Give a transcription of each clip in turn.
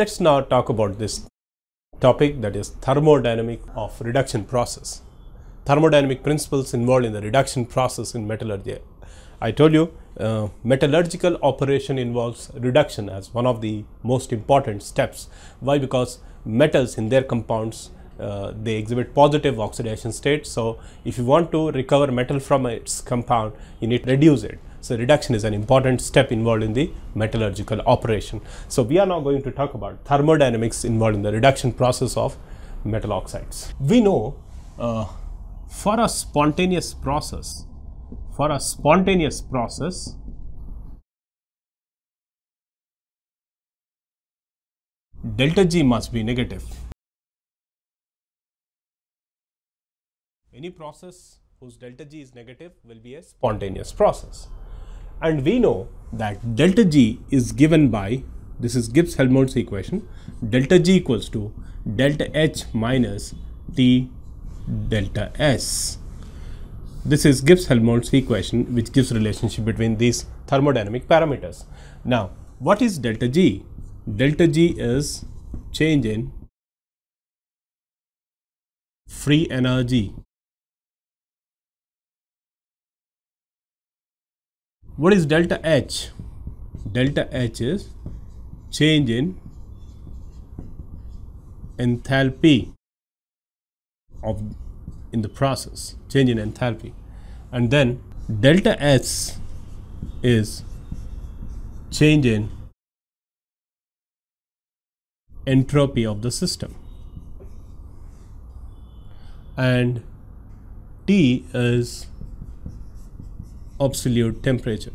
let's now talk about this topic that is thermodynamic of reduction process. Thermodynamic principles involved in the reduction process in metallurgy. I told you uh, metallurgical operation involves reduction as one of the most important steps. Why? Because metals in their compounds uh, they exhibit positive oxidation state. So, if you want to recover metal from its compound, you need to reduce it. So, reduction is an important step involved in the metallurgical operation. So, we are now going to talk about thermodynamics involved in the reduction process of metal oxides. We know uh, for a spontaneous process, for a spontaneous process, delta G must be negative. Any process whose delta G is negative will be a spontaneous process. And we know that delta G is given by this is Gibbs Helmholtz equation delta G equals to delta H minus T delta S. This is Gibbs Helmholtz equation which gives relationship between these thermodynamic parameters. Now, what is delta G? Delta G is change in free energy What is delta H? Delta H is change in enthalpy of in the process, change in enthalpy. And then delta S is change in entropy of the system. And T is absolute temperature.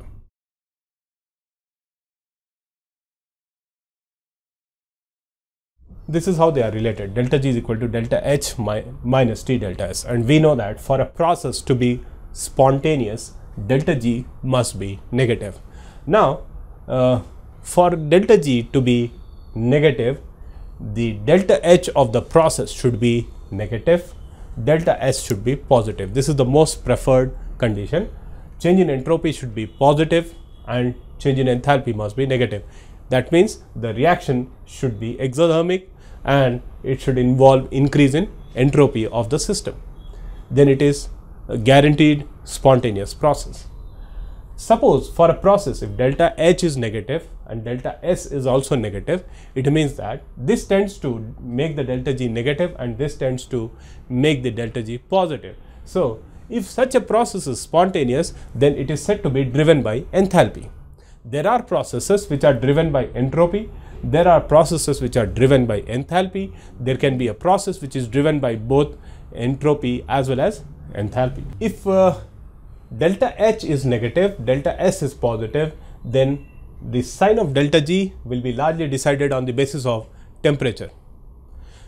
This is how they are related delta G is equal to delta H mi minus T delta S and we know that for a process to be spontaneous delta G must be negative. Now uh, for delta G to be negative the delta H of the process should be negative delta S should be positive. This is the most preferred condition change in entropy should be positive and change in enthalpy must be negative. That means the reaction should be exothermic and it should involve increase in entropy of the system. Then it is a guaranteed spontaneous process. Suppose for a process if delta H is negative and delta S is also negative, it means that this tends to make the delta G negative and this tends to make the delta G positive. So, if such a process is spontaneous, then it is said to be driven by enthalpy. There are processes which are driven by entropy. There are processes which are driven by enthalpy. There can be a process which is driven by both entropy as well as enthalpy. If uh, delta H is negative, delta S is positive, then the sign of delta G will be largely decided on the basis of temperature.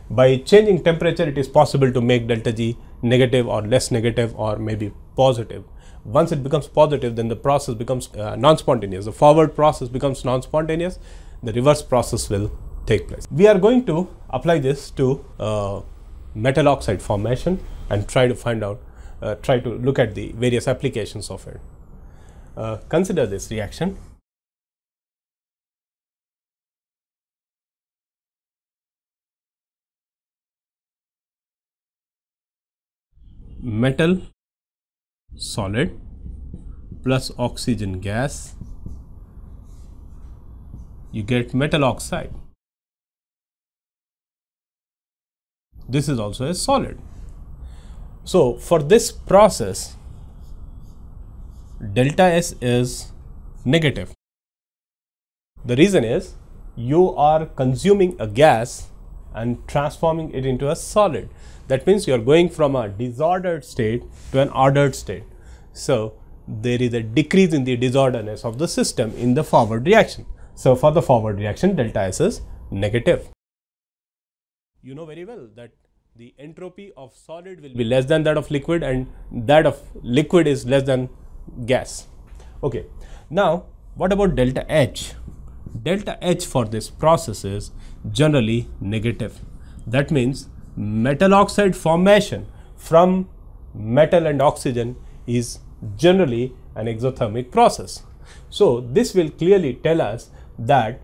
By changing temperature, it is possible to make delta G negative or less negative or maybe positive. Once it becomes positive, then the process becomes uh, non-spontaneous. The forward process becomes non-spontaneous. The reverse process will take place. We are going to apply this to uh, metal oxide formation and try to find out, uh, try to look at the various applications of it. Uh, consider this reaction. Metal solid plus oxygen gas. You get metal oxide. This is also a solid. So for this process delta s is negative. The reason is you are consuming a gas and transforming it into a solid that means you are going from a disordered state to an ordered state. So, there is a decrease in the disorderness of the system in the forward reaction. So, for the forward reaction delta S is negative. You know very well that the entropy of solid will be less than that of liquid and that of liquid is less than gas. Okay. Now, what about delta H? Delta H for this process is generally negative. That means metal oxide formation from metal and oxygen is generally an exothermic process. So, this will clearly tell us that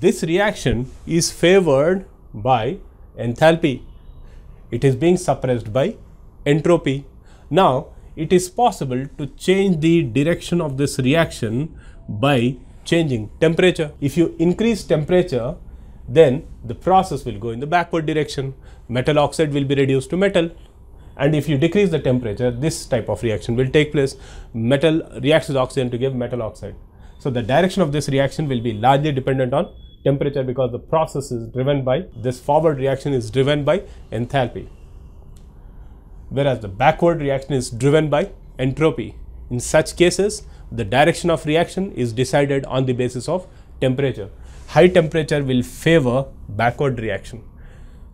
this reaction is favored by enthalpy. It is being suppressed by entropy. Now, it is possible to change the direction of this reaction by changing temperature. If you increase temperature, then the process will go in the backward direction. Metal oxide will be reduced to metal. And if you decrease the temperature, this type of reaction will take place. Metal reacts with oxygen to give metal oxide. So the direction of this reaction will be largely dependent on temperature because the process is driven by this forward reaction is driven by enthalpy whereas the backward reaction is driven by entropy. In such cases, the direction of reaction is decided on the basis of temperature. High temperature will favor backward reaction.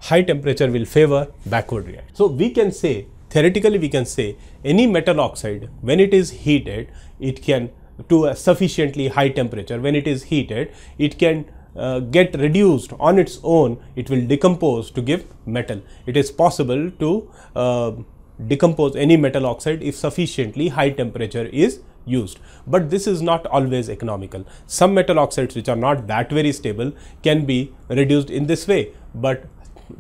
High temperature will favor backward reaction. So we can say, theoretically we can say any metal oxide when it is heated, it can to a sufficiently high temperature, when it is heated, it can uh, get reduced on its own, it will decompose to give metal. It is possible to uh, decompose any metal oxide if sufficiently high temperature is used. But this is not always economical. Some metal oxides which are not that very stable can be reduced in this way, but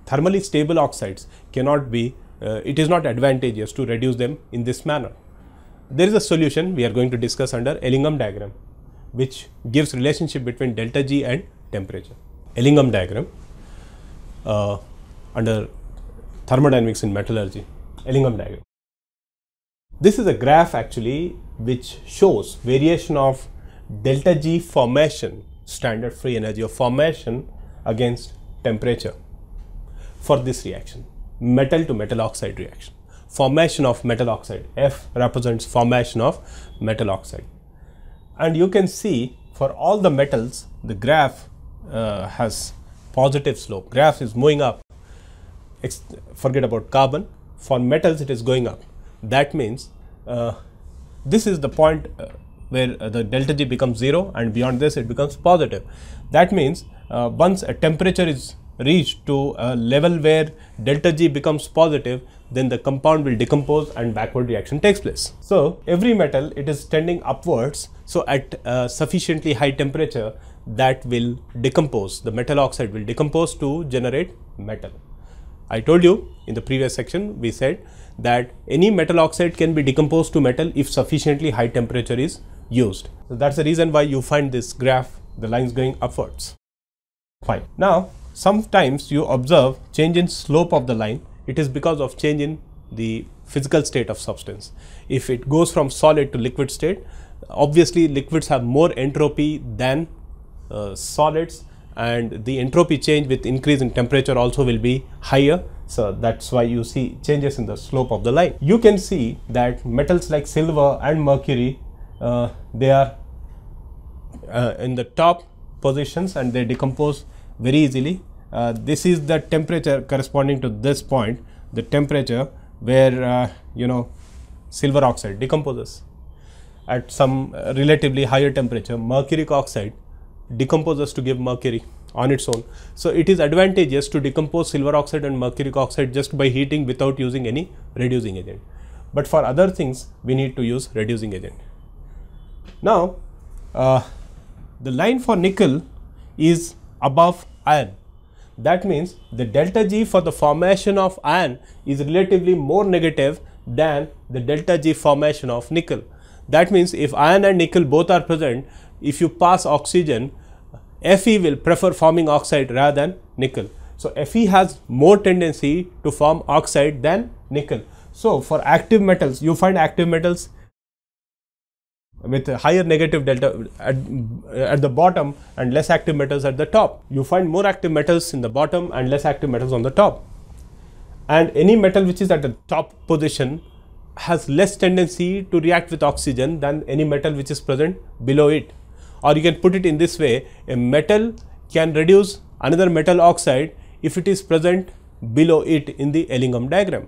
thermally stable oxides cannot be, uh, it is not advantageous to reduce them in this manner. There is a solution we are going to discuss under Ellingham diagram which gives relationship between delta G and temperature. Ellingham diagram uh, under thermodynamics in metallurgy, Ellingham diagram. This is a graph actually which shows variation of delta G formation, standard free energy of formation against temperature for this reaction, metal to metal oxide reaction. Formation of metal oxide, F represents formation of metal oxide. And you can see for all the metals, the graph uh, has positive slope. Graph is moving up. Ex forget about carbon. For metals, it is going up. That means uh, this is the point uh, where uh, the delta G becomes 0 and beyond this it becomes positive. That means uh, once a temperature is reached to a level where delta G becomes positive, then the compound will decompose and backward reaction takes place. So every metal it is tending upwards. So at uh, sufficiently high temperature, that will decompose, the metal oxide will decompose to generate metal. I told you in the previous section, we said that any metal oxide can be decomposed to metal if sufficiently high temperature is used. So that's the reason why you find this graph, the lines going upwards. Fine. Now, sometimes you observe change in slope of the line. It is because of change in the physical state of substance. If it goes from solid to liquid state, obviously liquids have more entropy than uh, solids and the entropy change with increase in temperature also will be higher so that's why you see changes in the slope of the line you can see that metals like silver and mercury uh, they are uh, in the top positions and they decompose very easily uh, this is the temperature corresponding to this point the temperature where uh, you know silver oxide decomposes at some relatively higher temperature mercuric oxide decomposes to give mercury on its own. So, it is advantageous to decompose silver oxide and mercuric oxide just by heating without using any reducing agent. But for other things, we need to use reducing agent. Now, uh, the line for nickel is above iron. That means the delta G for the formation of iron is relatively more negative than the delta G formation of nickel. That means if iron and nickel both are present, if you pass oxygen, Fe will prefer forming oxide rather than nickel. So, Fe has more tendency to form oxide than nickel. So, for active metals, you find active metals with higher negative delta at, at the bottom and less active metals at the top. You find more active metals in the bottom and less active metals on the top. And any metal which is at the top position has less tendency to react with oxygen than any metal which is present below it or you can put it in this way a metal can reduce another metal oxide if it is present below it in the Ellingham diagram.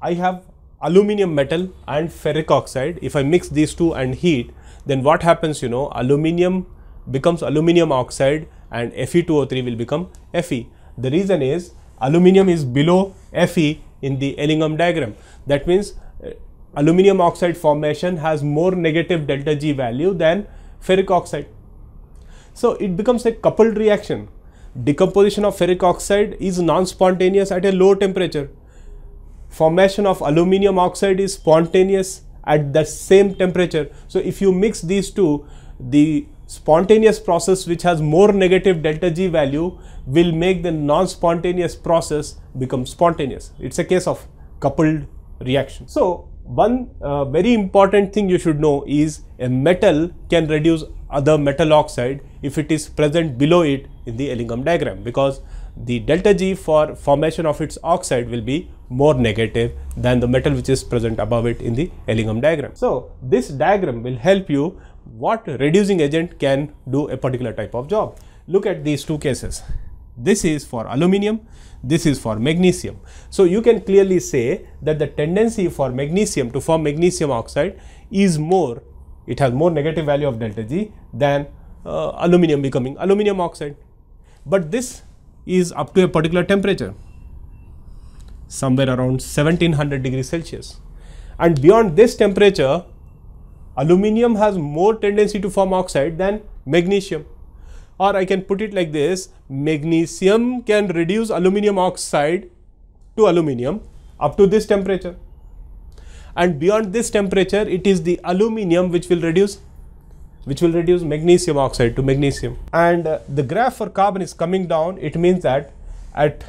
I have aluminum metal and ferric oxide if I mix these two and heat then what happens you know aluminum becomes aluminum oxide and Fe2O3 will become Fe. The reason is aluminum is below Fe in the Ellingham diagram that means uh, aluminum oxide formation has more negative delta G value than ferric oxide. So it becomes a coupled reaction. Decomposition of ferric oxide is non-spontaneous at a low temperature. Formation of aluminum oxide is spontaneous at the same temperature. So if you mix these two, the spontaneous process which has more negative delta G value will make the non-spontaneous process become spontaneous. It's a case of coupled reaction. So one uh, very important thing you should know is a metal can reduce other metal oxide if it is present below it in the Ellingham diagram because the delta G for formation of its oxide will be more negative than the metal which is present above it in the Ellingham diagram. So, this diagram will help you what reducing agent can do a particular type of job. Look at these two cases. This is for aluminium, this is for magnesium. So, you can clearly say that the tendency for magnesium to form magnesium oxide is more, it has more negative value of delta G than uh, aluminium becoming aluminium oxide. But this is up to a particular temperature somewhere around 1700 degrees Celsius. And beyond this temperature, aluminium has more tendency to form oxide than magnesium. Or I can put it like this, magnesium can reduce aluminium oxide to aluminium up to this temperature. And beyond this temperature, it is the aluminium which will reduce which will reduce magnesium oxide to magnesium. And uh, the graph for carbon is coming down. It means that at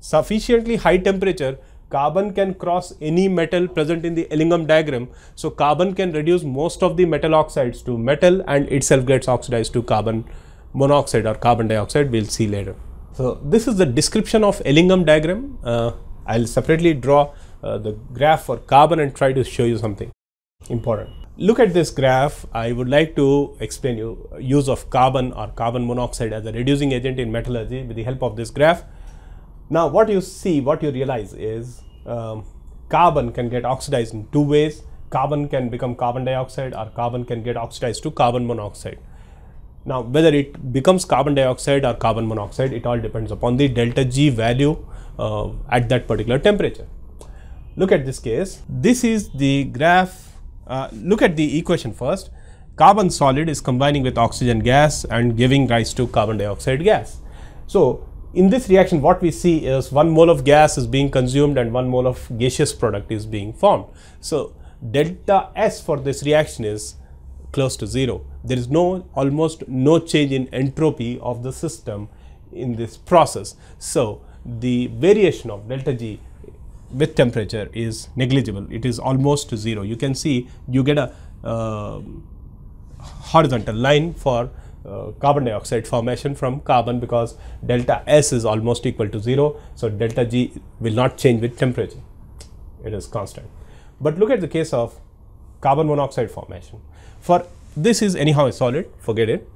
sufficiently high temperature, carbon can cross any metal present in the Ellingham diagram. So carbon can reduce most of the metal oxides to metal and itself gets oxidized to carbon monoxide or carbon dioxide. We'll see later. So this is the description of Ellingham diagram. Uh, I'll separately draw uh, the graph for carbon and try to show you something important. Look at this graph. I would like to explain you use of carbon or carbon monoxide as a reducing agent in metallurgy with the help of this graph. Now what you see, what you realize is um, carbon can get oxidized in two ways. Carbon can become carbon dioxide or carbon can get oxidized to carbon monoxide. Now whether it becomes carbon dioxide or carbon monoxide, it all depends upon the delta G value uh, at that particular temperature. Look at this case. This is the graph. Uh, look at the equation first. Carbon solid is combining with oxygen gas and giving rise to carbon dioxide gas. So in this reaction what we see is one mole of gas is being consumed and one mole of gaseous product is being formed. So delta S for this reaction is close to 0. There is no almost no change in entropy of the system in this process. So the variation of delta G with temperature is negligible. It is almost 0. You can see you get a uh, horizontal line for uh, carbon dioxide formation from carbon because delta S is almost equal to 0. So, delta G will not change with temperature, it is constant. But look at the case of carbon monoxide formation. For this is anyhow a solid, forget it.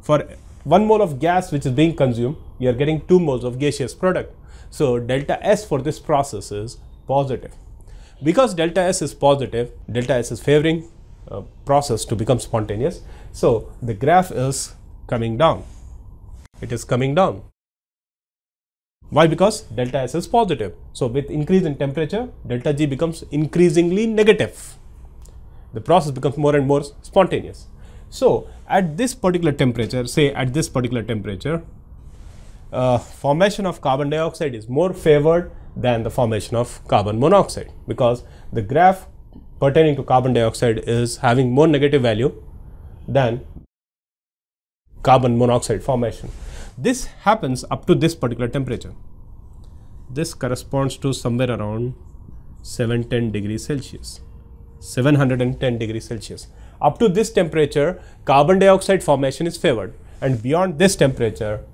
For 1 mole of gas which is being consumed, you are getting 2 moles of gaseous product. So, delta S for this process is positive. Because delta S is positive, delta S is favoring uh, process to become spontaneous. So, the graph is coming down. It is coming down. Why? Because delta S is positive. So, with increase in temperature, delta G becomes increasingly negative. The process becomes more and more spontaneous. So, at this particular temperature, say at this particular temperature, uh, formation of carbon dioxide is more favored than the formation of carbon monoxide because the graph pertaining to carbon dioxide is having more negative value than carbon monoxide formation. This happens up to this particular temperature. This corresponds to somewhere around 710 degrees Celsius, 710 degrees Celsius. Up to this temperature, carbon dioxide formation is favored and beyond this temperature,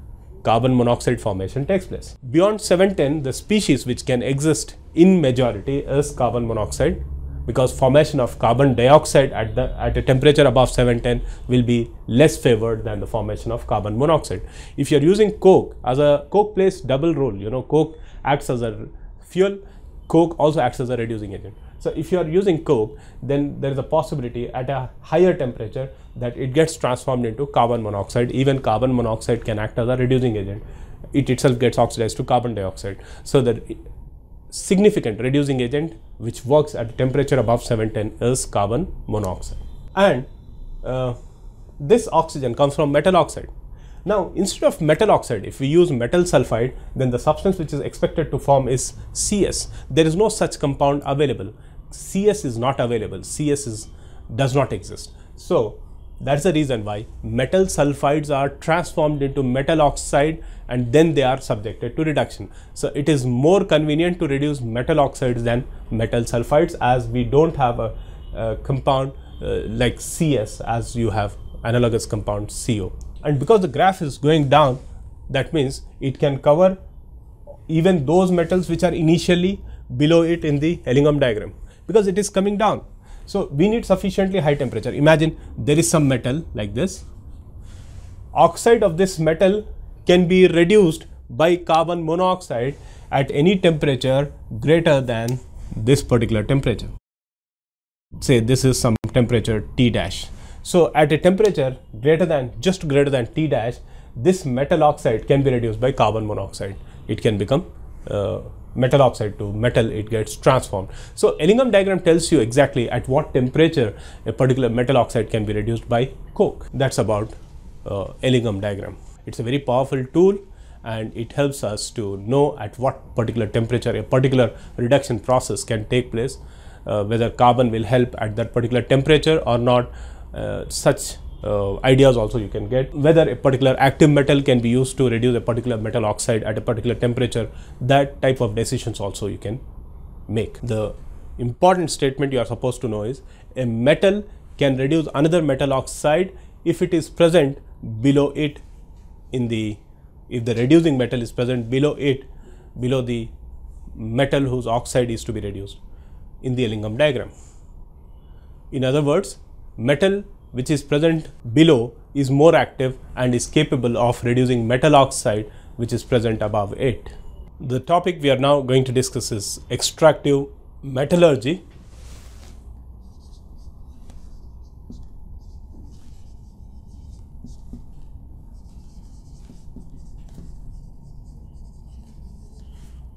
carbon monoxide formation takes place. Beyond 710, the species which can exist in majority is carbon monoxide because formation of carbon dioxide at the at a temperature above 710 will be less favored than the formation of carbon monoxide. If you are using coke as a coke plays double role, you know coke acts as a fuel, coke also acts as a reducing agent. So if you are using coke, then there is a possibility at a higher temperature that it gets transformed into carbon monoxide. Even carbon monoxide can act as a reducing agent. It itself gets oxidized to carbon dioxide. So the significant reducing agent which works at temperature above 710 is carbon monoxide. And uh, this oxygen comes from metal oxide. Now, instead of metal oxide, if we use metal sulfide, then the substance which is expected to form is CS. There is no such compound available. CS is not available. CS is, does not exist. So, that's the reason why metal sulfides are transformed into metal oxide and then they are subjected to reduction. So it is more convenient to reduce metal oxides than metal sulfides as we don't have a, a compound uh, like CS as you have analogous compound CO. And because the graph is going down, that means it can cover even those metals which are initially below it in the Ellingham diagram because it is coming down. So we need sufficiently high temperature. Imagine there is some metal like this. Oxide of this metal can be reduced by carbon monoxide at any temperature greater than this particular temperature. Say this is some temperature T dash. So at a temperature greater than just greater than T dash, this metal oxide can be reduced by carbon monoxide. It can become uh, metal oxide to metal, it gets transformed. So Ellingham diagram tells you exactly at what temperature a particular metal oxide can be reduced by coke. That's about uh, Ellingham diagram. It's a very powerful tool and it helps us to know at what particular temperature a particular reduction process can take place, uh, whether carbon will help at that particular temperature or not. Uh, such uh, ideas also you can get. Whether a particular active metal can be used to reduce a particular metal oxide at a particular temperature that type of decisions also you can make. The important statement you are supposed to know is a metal can reduce another metal oxide if it is present below it in the if the reducing metal is present below it below the metal whose oxide is to be reduced in the Ellingham diagram. In other words metal which is present below is more active and is capable of reducing metal oxide which is present above it. The topic we are now going to discuss is extractive metallurgy.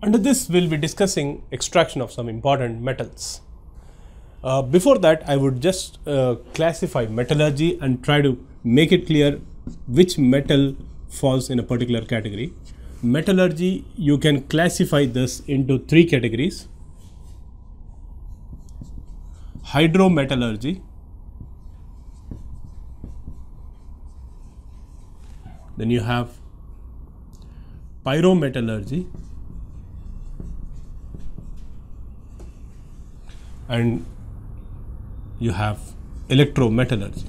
Under this, we will be discussing extraction of some important metals. Uh, before that, I would just uh, classify metallurgy and try to make it clear which metal falls in a particular category. Metallurgy, you can classify this into three categories. Hydrometallurgy, then you have pyrometallurgy, and you have electrometallurgy.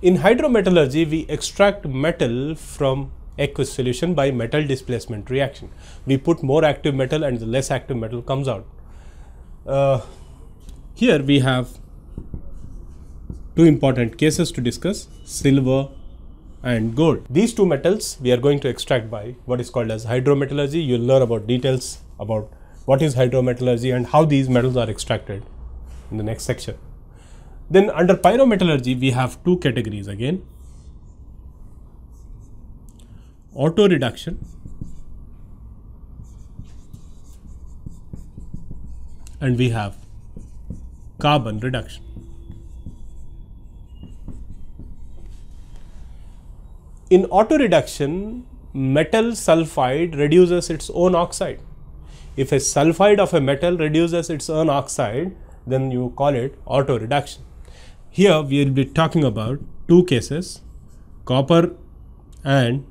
In hydrometallurgy, we extract metal from aqueous solution by metal displacement reaction. We put more active metal and the less active metal comes out. Uh, here we have two important cases to discuss, silver and gold. These two metals we are going to extract by what is called as hydrometallurgy. You will learn about details about what is hydrometallurgy and how these metals are extracted in the next section. Then under pyrometallurgy we have two categories again. Auto reduction and we have carbon reduction. In auto reduction, metal sulfide reduces its own oxide. If a sulfide of a metal reduces its own oxide, then you call it auto reduction. Here we will be talking about two cases, copper and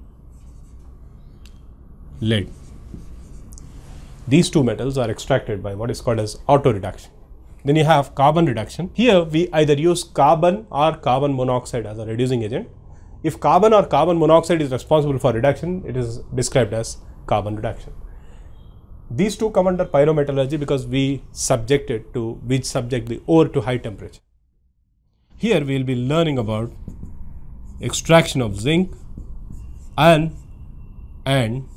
lead. These two metals are extracted by what is called as auto reduction. Then you have carbon reduction. Here we either use carbon or carbon monoxide as a reducing agent if carbon or carbon monoxide is responsible for reduction, it is described as carbon reduction. These two come under pyrometallurgy because we subject to, we subject the ore to high temperature. Here we will be learning about extraction of zinc, iron and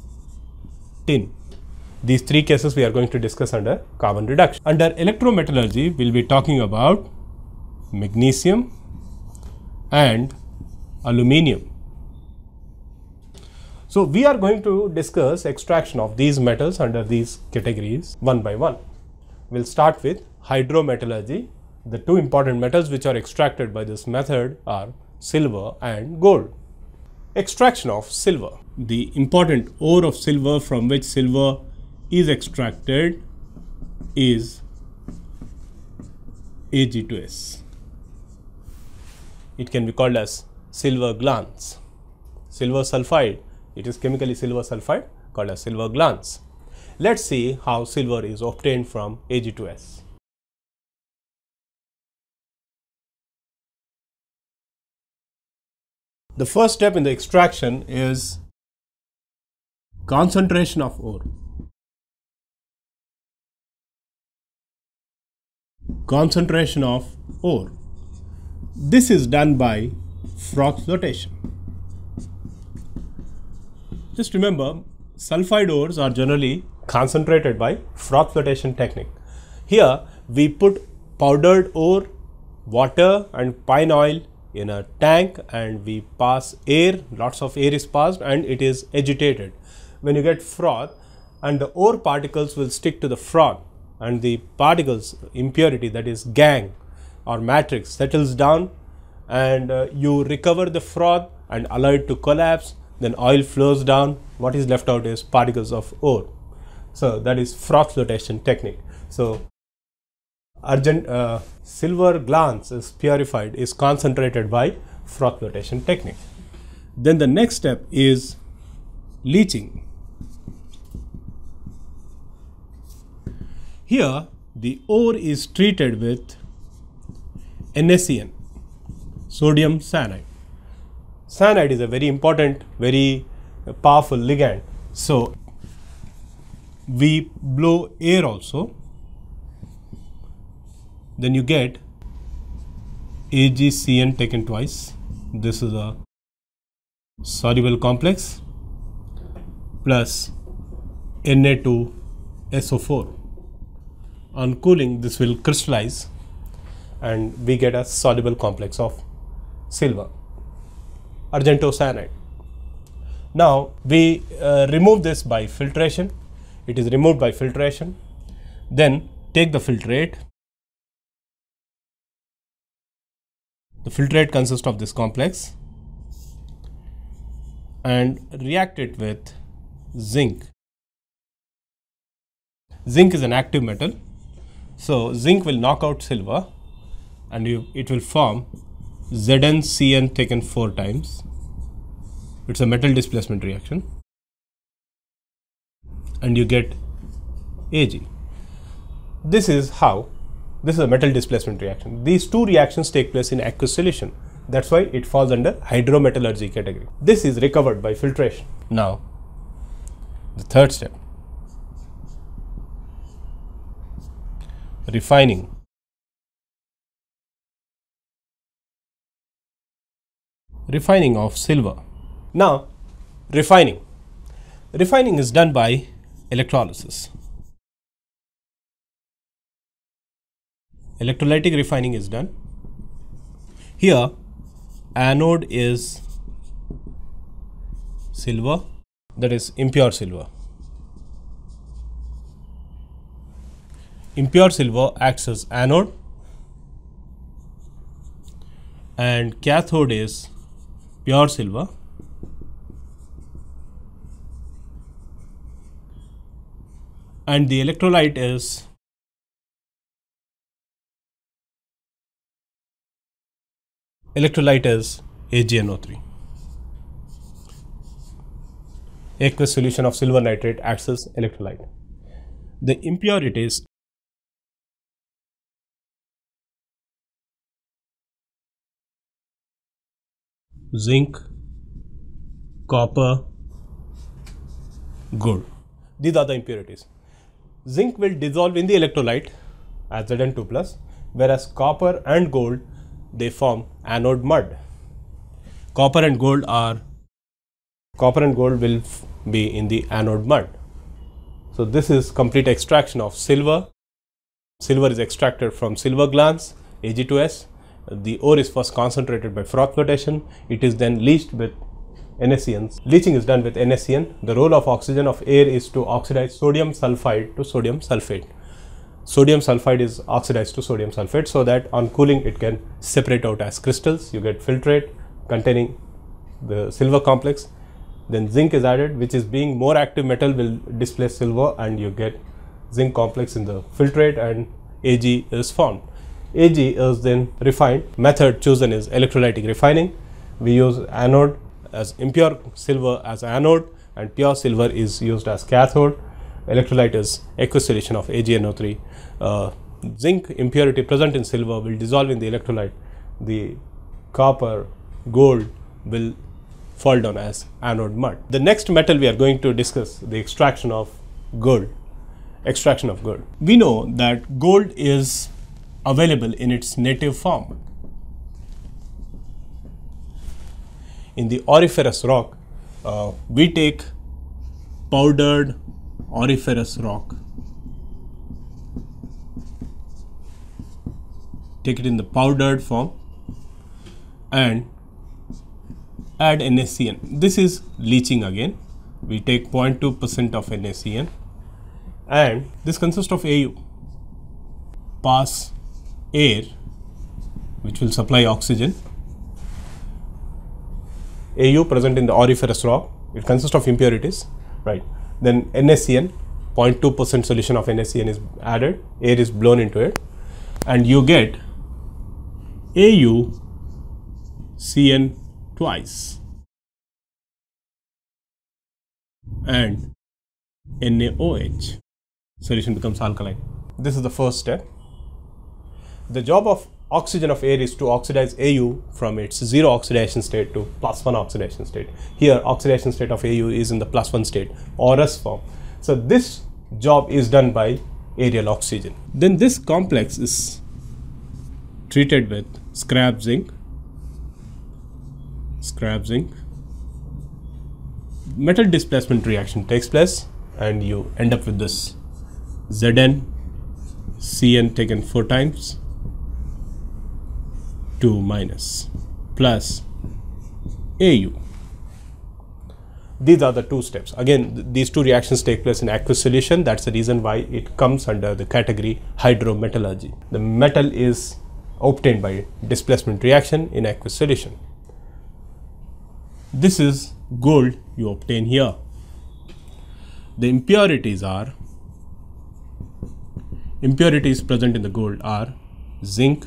tin. These three cases we are going to discuss under carbon reduction. Under electrometallurgy, we will be talking about magnesium and aluminium. So we are going to discuss extraction of these metals under these categories one by one. we'll start with hydrometallurgy. The two important metals which are extracted by this method are silver and gold. Extraction of silver. The important ore of silver from which silver is extracted is Ag2S. It can be called as silver glance. Silver sulfide, it is chemically silver sulfide called as silver glance. Let's see how silver is obtained from Ag2S. The first step in the extraction is concentration of ore. Concentration of ore. This is done by froth flotation. Just remember, sulfide ores are generally concentrated by froth flotation technique. Here we put powdered ore, water and pine oil in a tank and we pass air, lots of air is passed and it is agitated. When you get froth and the ore particles will stick to the froth and the particles impurity that is gangue or matrix settles down and uh, you recover the froth and allow it to collapse then oil flows down what is left out is particles of ore so that is froth flotation technique. So argent uh, silver glance is purified is concentrated by froth flotation technique. Then the next step is leaching. Here the ore is treated with NaCN, sodium cyanide. Cyanide is a very important, very powerful ligand. So we blow air also then you get AgCN taken twice this is a soluble complex plus Na2SO4 on cooling this will crystallize and we get a soluble complex of silver argentocyanide. Now we uh, remove this by filtration. It is removed by filtration. Then take the filtrate. The filtrate consists of this complex and react it with zinc. Zinc is an active metal. So zinc will knock out silver and you, it will form ZnCN taken 4 times it's a metal displacement reaction and you get Ag. This is how, this is a metal displacement reaction. These two reactions take place in aqueous solution. That's why it falls under hydrometallurgy category. This is recovered by filtration. Now, the third step, refining. Refining of silver. Now, refining. Refining is done by electrolysis. Electrolytic refining is done. Here, anode is silver, that is impure silver. Impure silver acts as anode and cathode is pure silver and the electrolyte is electrolyte is AgNO3. Aqueous solution of silver nitrate acts as electrolyte. The impurities zinc, copper, gold. These are the impurities zinc will dissolve in the electrolyte as Zn2 plus whereas copper and gold they form anode mud. Copper and gold are copper and gold will be in the anode mud. So this is complete extraction of silver. Silver is extracted from silver glance Ag2S. The ore is first concentrated by froth flotation. It is then leached with NaCN. Leaching is done with NaCN. The role of oxygen of air is to oxidize sodium sulfide to sodium sulfate. sodium sulfide is oxidized to sodium sulfate so that on cooling it can separate out as crystals. You get filtrate containing the silver complex. Then zinc is added, which is being more active metal will displace silver, and you get zinc complex in the filtrate, and Ag is formed. Ag is then refined. Method chosen is electrolytic refining. We use anode as impure silver as anode, and pure silver is used as cathode. Electrolyte is aqueous solution of AgNO3. Uh, zinc impurity present in silver will dissolve in the electrolyte. The copper, gold will fall down as anode mud. The next metal we are going to discuss the extraction of gold. Extraction of gold. We know that gold is available in its native form. In the auriferous rock, uh, we take powdered auriferous rock. Take it in the powdered form and add NaCN. This is leaching again. We take 0.2 percent of NaCN and this consists of AU. Pass air which will supply oxygen. AU present in the auriferous rock. It consists of impurities, right? Then NaCN, 0.2 percent solution of NaCN is added. Air is blown into it, and you get AU CN twice and NaOH solution becomes alkaline. This is the first step. The job of oxygen of air is to oxidize AU from its zero oxidation state to plus one oxidation state. Here oxidation state of AU is in the plus one state aurous form. So this job is done by aerial oxygen. Then this complex is treated with scrap zinc scrap zinc metal displacement reaction takes place and you end up with this Zn Cn taken 4 times 2 minus plus Au. These are the two steps. Again, th these two reactions take place in aqueous solution. That's the reason why it comes under the category hydrometallurgy. The metal is obtained by displacement reaction in aqueous solution. This is gold you obtain here. The impurities are impurities present in the gold are zinc,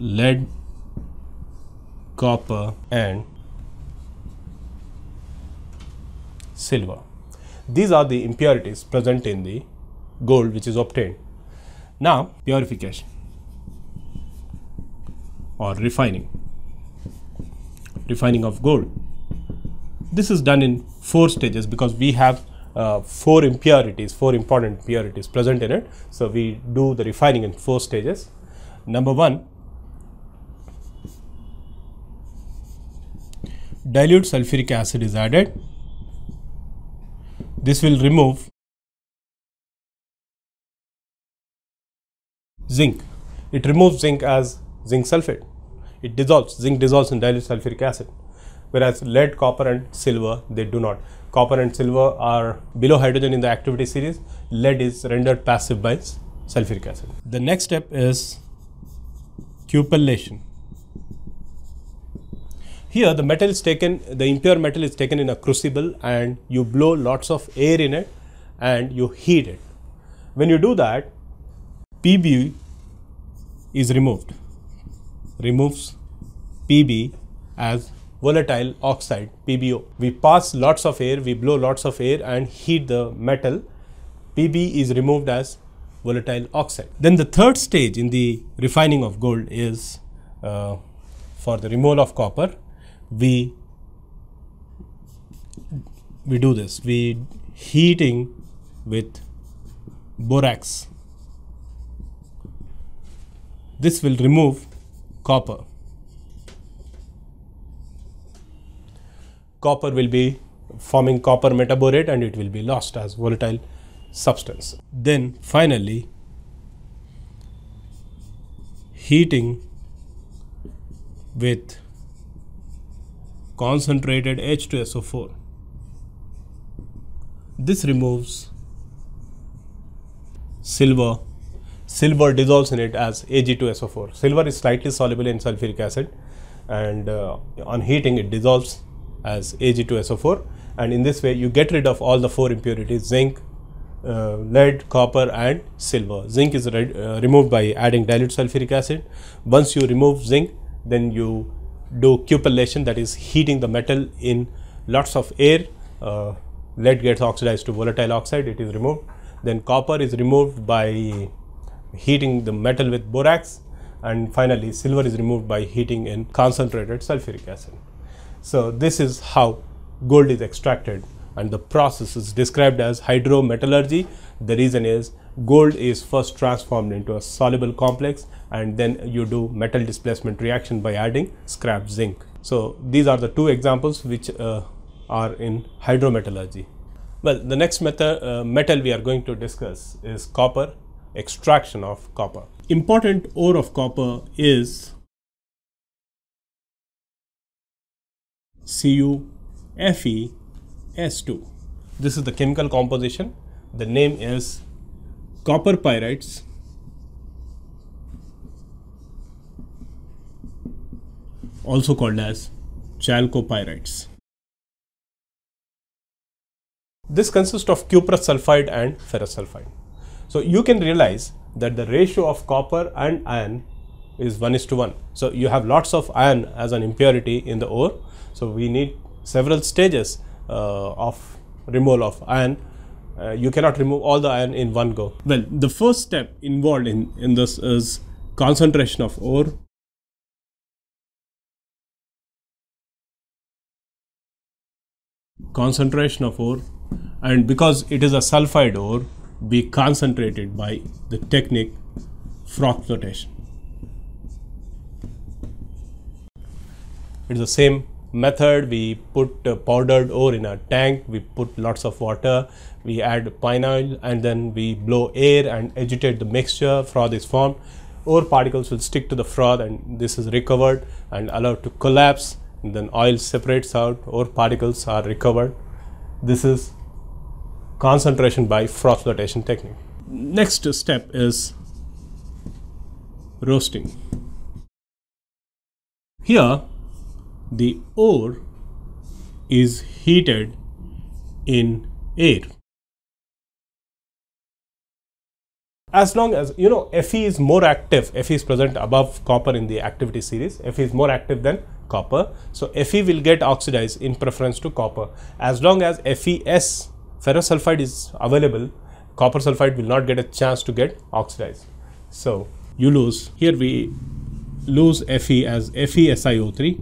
lead, copper and silver. These are the impurities present in the gold which is obtained. Now purification or refining. Refining of gold. This is done in four stages because we have uh, four impurities, four important impurities present in it. So we do the refining in four stages. Number one, dilute sulfuric acid is added. This will remove zinc. It removes zinc as zinc sulfate. It dissolves, zinc dissolves in dilute sulfuric acid. Whereas lead, copper and silver, they do not. Copper and silver are below hydrogen in the activity series. Lead is rendered passive by sulfuric acid. The next step is cupellation. Here the metal is taken, the impure metal is taken in a crucible and you blow lots of air in it and you heat it. When you do that, PB is removed, removes PB as volatile oxide PBO. We pass lots of air, we blow lots of air and heat the metal. PB is removed as volatile oxide. Then the third stage in the refining of gold is uh, for the removal of copper we we do this. We heating with borax. This will remove copper. Copper will be forming copper metaborate and it will be lost as volatile substance. Then finally heating with concentrated H2SO4. This removes silver. Silver dissolves in it as Ag2SO4 silver is slightly soluble in sulfuric acid and uh, on heating it dissolves as Ag2SO4 and in this way you get rid of all the four impurities zinc uh, lead copper and silver. Zinc is uh, removed by adding dilute sulfuric acid. Once you remove zinc then you do cupellation that is heating the metal in lots of air. Uh, lead gets oxidized to volatile oxide it is removed. Then copper is removed by heating the metal with borax. And finally silver is removed by heating in concentrated sulfuric acid. So this is how gold is extracted and the process is described as hydrometallurgy the reason is gold is first transformed into a soluble complex and then you do metal displacement reaction by adding scrap zinc. So, these are the two examples which uh, are in hydrometallurgy. Well, the next method, uh, metal we are going to discuss is copper, extraction of copper. Important ore of copper is CuFeS2. This is the chemical composition. The name is copper pyrites also called as chalcopyrites. This consists of cuprous sulfide and ferrous sulfide. So you can realize that the ratio of copper and iron is 1 is to 1. So you have lots of iron as an impurity in the ore. So we need several stages of removal of iron uh, you cannot remove all the iron in one go. Well, the first step involved in, in this is concentration of ore. Concentration of ore and because it is a sulfide ore be concentrated by the technique froth flotation. It is the same method. We put uh, powdered ore in a tank. We put lots of water. We add pine oil and then we blow air and agitate the mixture. Froth is formed. Ore particles will stick to the froth and this is recovered and allowed to collapse. And then oil separates out. Ore particles are recovered. This is concentration by froth flotation technique. Next step is roasting. Here the ore is heated in air. As long as you know Fe is more active, Fe is present above copper in the activity series, Fe is more active than copper. So, Fe will get oxidized in preference to copper. As long as FeS ferrous sulfide is available, copper sulfide will not get a chance to get oxidized. So, you lose, here we lose Fe as FeSiO3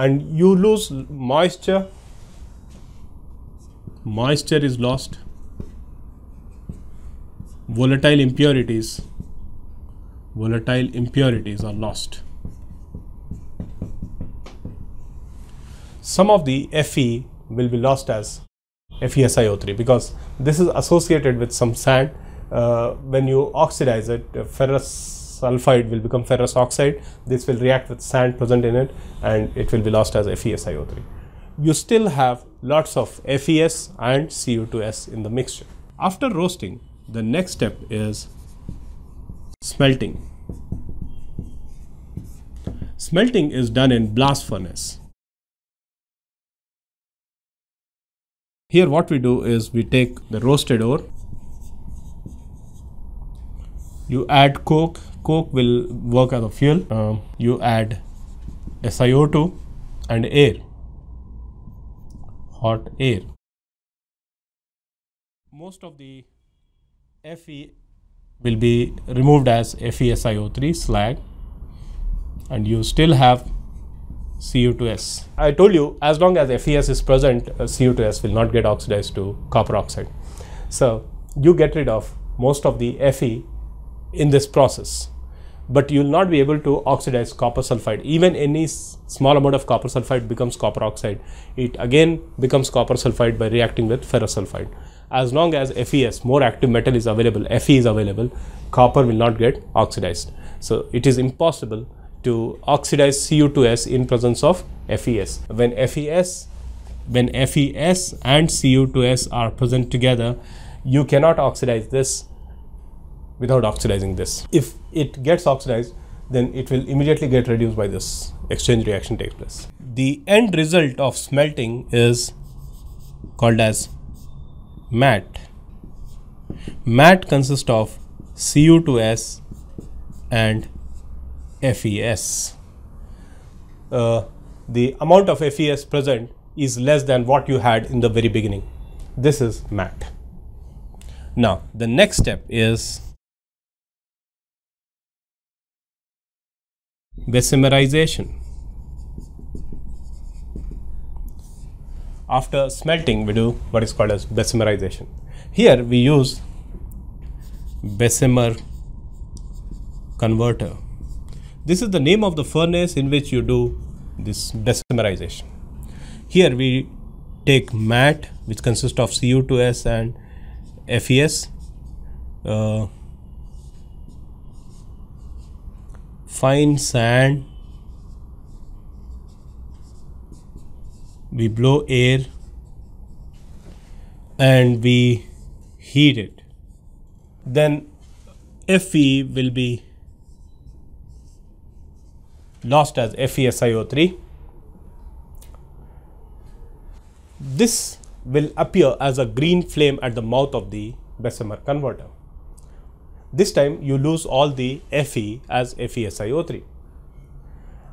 and you lose moisture. Moisture is lost. Volatile impurities. Volatile impurities are lost. Some of the Fe will be lost as FeSiO3 because this is associated with some sand uh, when you oxidize it uh, ferrous sulfide will become ferrous oxide. This will react with sand present in it and it will be lost as FeSiO3. You still have lots of FeS and Cu2S in the mixture. After roasting, the next step is smelting. Smelting is done in blast furnace. Here what we do is we take the roasted ore, you add coke coke will work as a fuel. Um, you add SiO2 and air, hot air. Most of the Fe will be removed as FeSiO3 slag and you still have Cu2S. I told you as long as FeS is present, uh, Cu2S will not get oxidized to copper oxide. So you get rid of most of the Fe in this process but you will not be able to oxidize copper sulfide. Even any small amount of copper sulfide becomes copper oxide. It again becomes copper sulfide by reacting with ferrous sulfide. As long as FeS more active metal is available Fe is available copper will not get oxidized. So it is impossible to oxidize Cu2S in presence of FeS when FeS when FeS and Cu2S are present together you cannot oxidize this without oxidizing this. If it gets oxidized, then it will immediately get reduced by this exchange reaction takes place. The end result of smelting is called as matte. Matte consists of Cu2S and FES. Uh, the amount of FES present is less than what you had in the very beginning. This is matte. Now, the next step is Bessemerization. After smelting, we do what is called as Bessemerization. Here we use Bessemer converter. This is the name of the furnace in which you do this Bessemerization. Here we take matte which consists of Cu2S and FES. Uh, fine sand. We blow air and we heat it. Then Fe will be lost as FeSiO3 this will appear as a green flame at the mouth of the Bessemer converter this time you lose all the Fe as FeSiO3.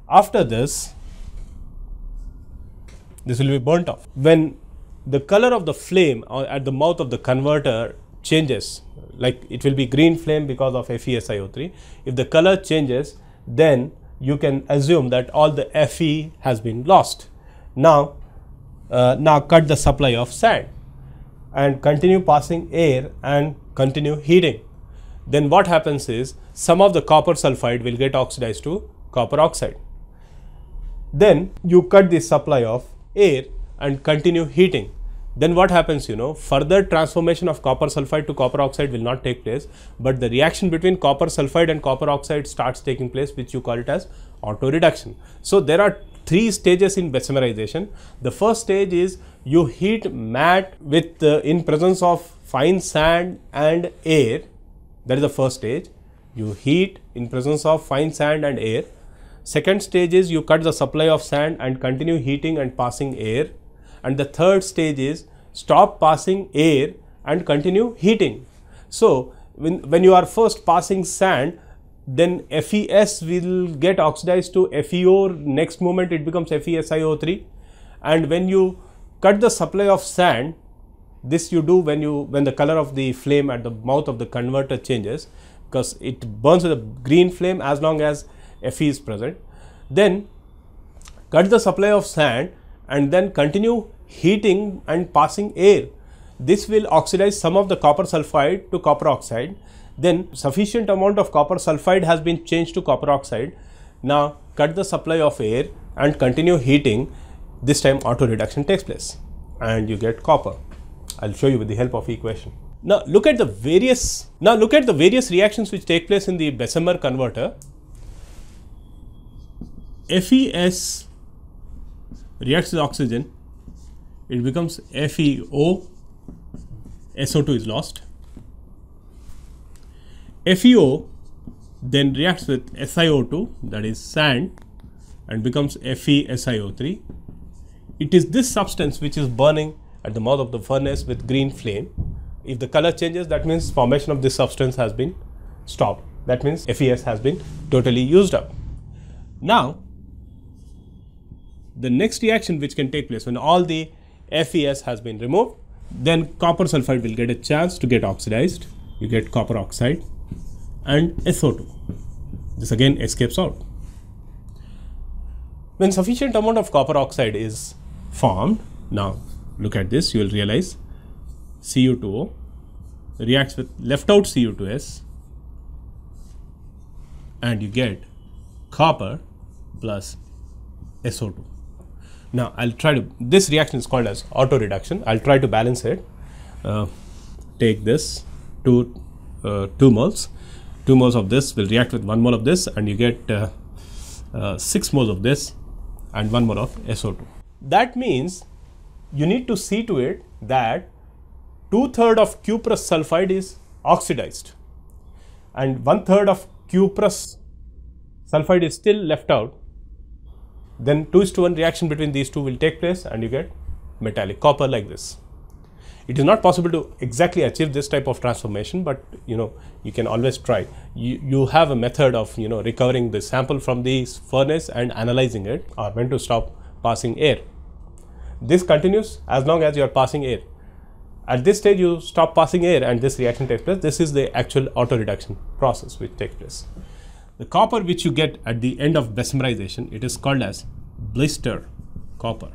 After this, this will be burnt off. When the color of the flame at the mouth of the converter changes, like it will be green flame because of FeSiO3. If the color changes, then you can assume that all the Fe has been lost. Now, uh, now cut the supply of sand and continue passing air and continue heating then what happens is some of the copper sulfide will get oxidized to copper oxide. Then you cut the supply of air and continue heating. Then what happens, you know, further transformation of copper sulfide to copper oxide will not take place, but the reaction between copper sulfide and copper oxide starts taking place, which you call it as auto reduction. So there are three stages in bessemerization. The first stage is you heat matte with uh, in presence of fine sand and air that is the first stage. You heat in presence of fine sand and air. Second stage is you cut the supply of sand and continue heating and passing air. And the third stage is stop passing air and continue heating. So, when, when you are first passing sand, then FES will get oxidized to FeO. Next moment it becomes FeSiO3. And when you cut the supply of sand, this you do when you when the color of the flame at the mouth of the converter changes because it burns with a green flame as long as Fe is present. Then cut the supply of sand and then continue heating and passing air. This will oxidize some of the copper sulfide to copper oxide. Then sufficient amount of copper sulfide has been changed to copper oxide. Now cut the supply of air and continue heating. This time auto reduction takes place and you get copper. I'll show you with the help of equation. Now look at the various now look at the various reactions which take place in the Bessemer converter. FES reacts with oxygen, it becomes FeO, SO2 is lost. FeO then reacts with SiO2 that is sand and becomes FeSiO3. It is this substance which is burning at the mouth of the furnace with green flame. If the color changes, that means formation of this substance has been stopped. That means FES has been totally used up. Now, the next reaction which can take place when all the FES has been removed, then copper sulfide will get a chance to get oxidized. You get copper oxide and SO2. This again escapes out. When sufficient amount of copper oxide is formed, now look at this, you will realize Cu2O reacts with left out Cu2S and you get copper plus SO2. Now, I'll try to, this reaction is called as auto reduction. I'll try to balance it. Uh, take this, two, uh, 2 moles. 2 moles of this will react with 1 mole of this and you get uh, uh 6 moles of this and 1 mole of SO2. That means you need to see to it that two third of cuprous sulfide is oxidized. and one third of cuprous sulfide is still left out, then 2 is to 1 reaction between these two will take place and you get metallic copper like this. It is not possible to exactly achieve this type of transformation, but you know you can always try. You, you have a method of you know recovering the sample from the furnace and analyzing it or when to stop passing air. This continues as long as you are passing air. At this stage you stop passing air and this reaction takes place. This is the actual auto reduction process which takes place. The copper which you get at the end of Bessemerization, it is called as blister copper.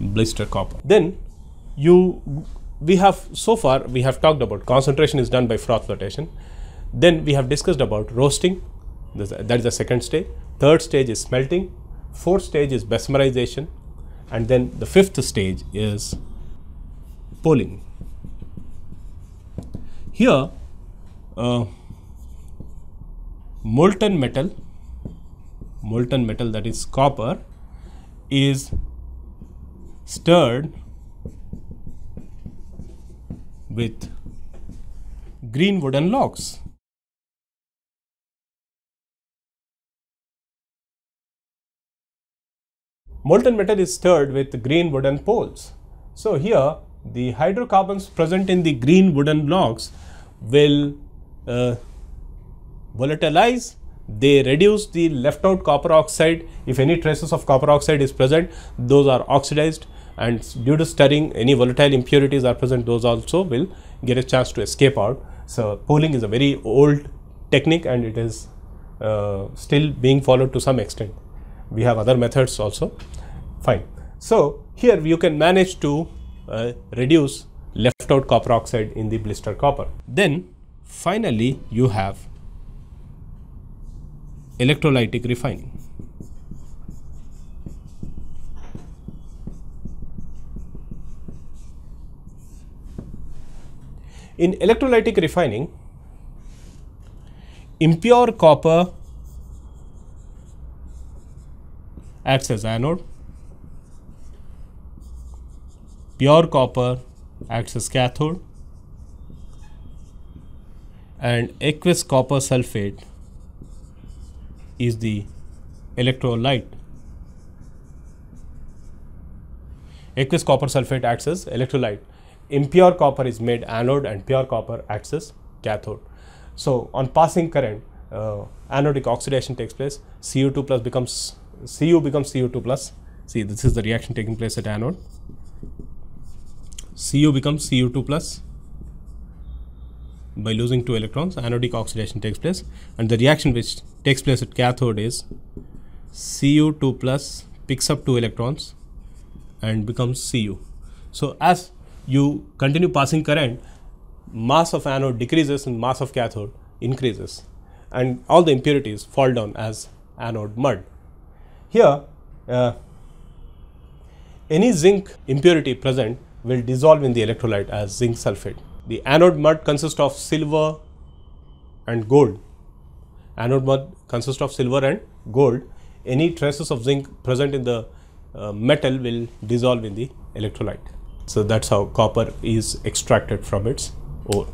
blister copper. Then you we have so far we have talked about concentration is done by froth flotation. Then we have discussed about roasting, that is the second stage. Third stage is smelting. Fourth stage is bessemerization, and then the fifth stage is poling. Here, uh, molten metal, molten metal that is copper, is stirred with green wooden logs. Molten metal is stirred with green wooden poles. So here the hydrocarbons present in the green wooden logs will uh, volatilize they reduce the left out copper oxide if any traces of copper oxide is present those are oxidized and due to stirring any volatile impurities are present those also will get a chance to escape out. So, poling is a very old technique and it is uh, still being followed to some extent. We have other methods also fine. So, here you can manage to uh, reduce left out copper oxide in the blister copper. Then finally you have electrolytic refining. In electrolytic refining, impure copper acts as anode, pure copper acts as cathode, and aqueous copper sulfate is the electrolyte. Aqueous copper sulfate acts as electrolyte impure copper is made anode and pure copper acts as cathode. So, on passing current uh, anodic oxidation takes place CO2 plus becomes Cu becomes Cu2 plus. See this is the reaction taking place at anode. Cu becomes Cu2 plus by losing two electrons. Anodic oxidation takes place. And the reaction which takes place at cathode is Cu2 plus picks up two electrons and becomes Cu. So, as you continue passing current, mass of anode decreases and mass of cathode increases. And all the impurities fall down as anode mud. Here, uh, any zinc impurity present will dissolve in the electrolyte as zinc sulfate. The anode mud consists of silver and gold. Anode mud consists of silver and gold. Any traces of zinc present in the uh, metal will dissolve in the electrolyte. So that's how copper is extracted from its ore.